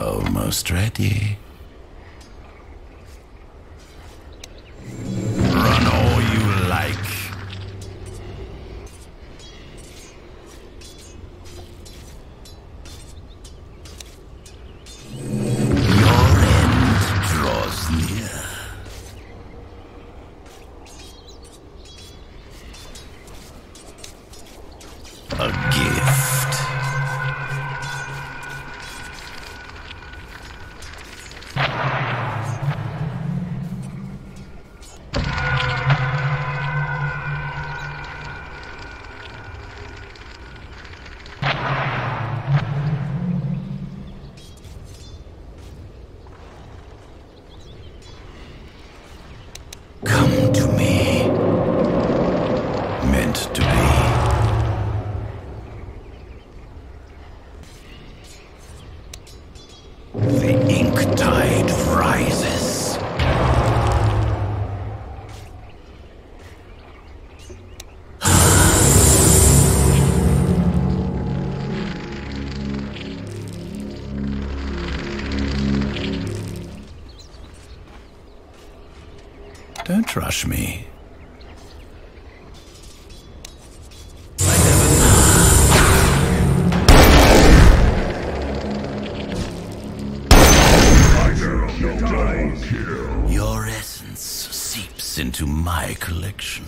almost ready. To me. Meant to be. Don't rush me. Your essence seeps into my collection.